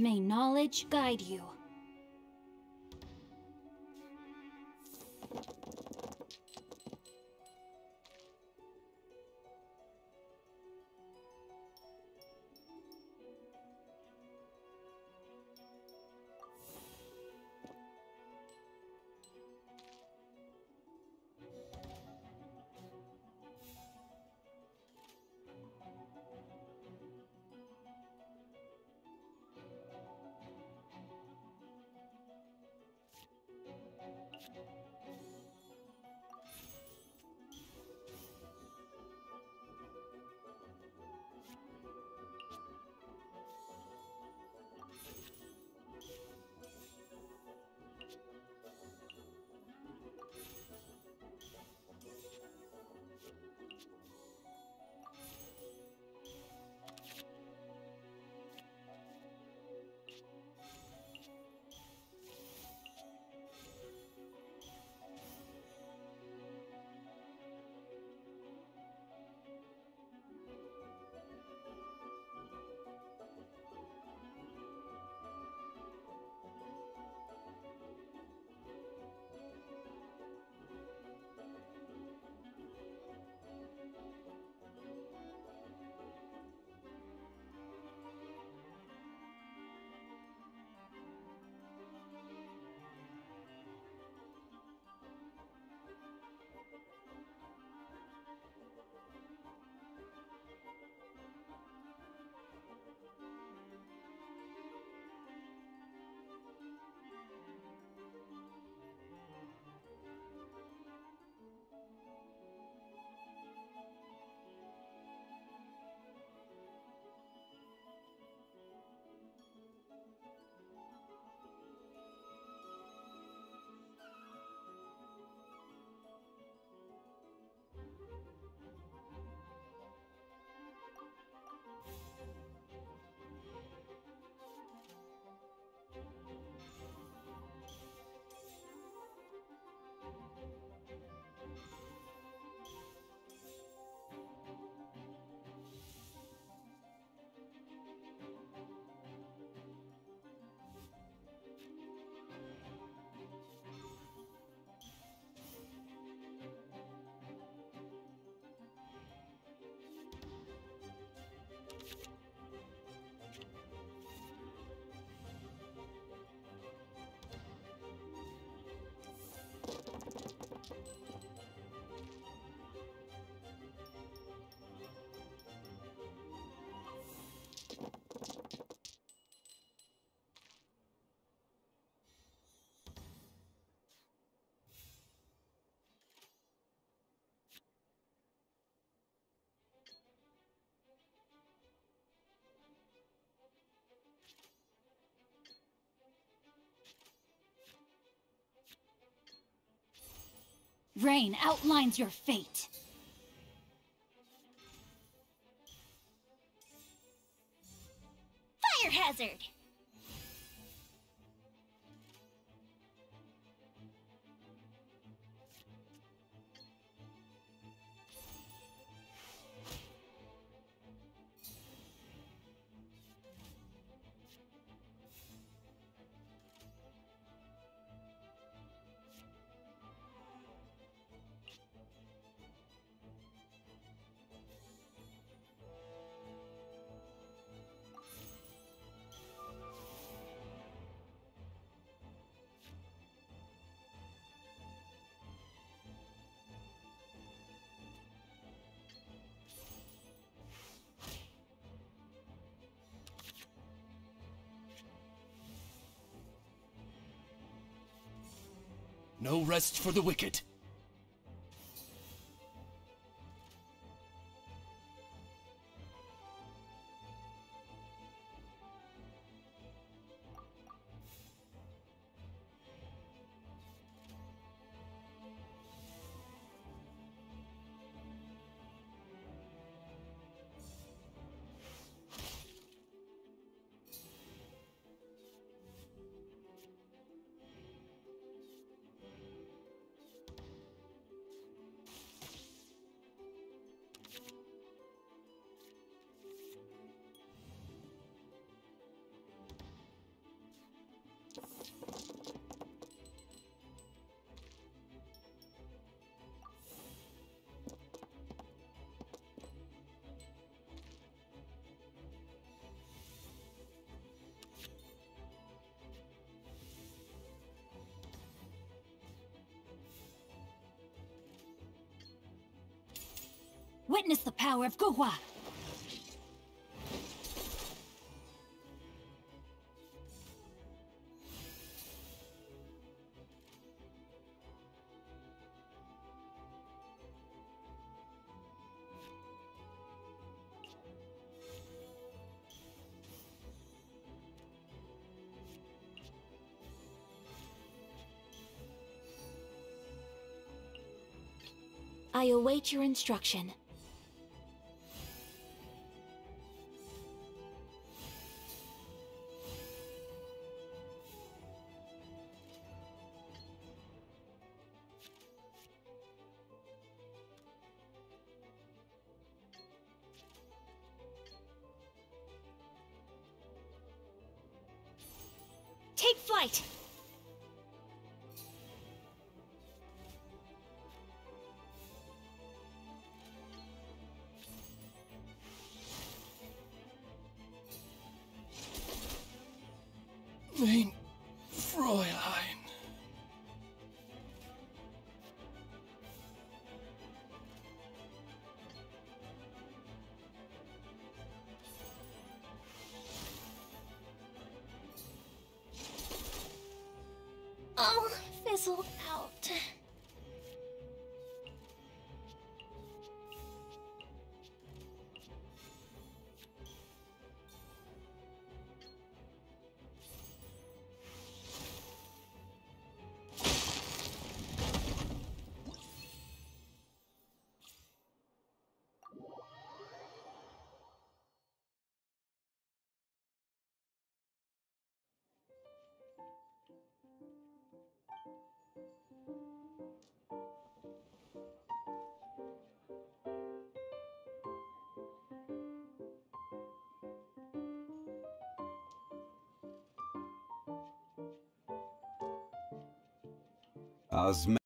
May knowledge guide you. Rain outlines your fate. Fire hazard! No rest for the wicked. Witness the power of Guhua! I await your instruction. Take flight! Oh, fizzle out. As